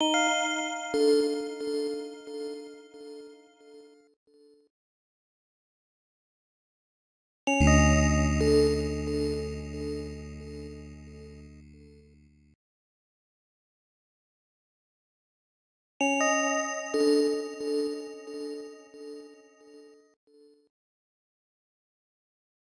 you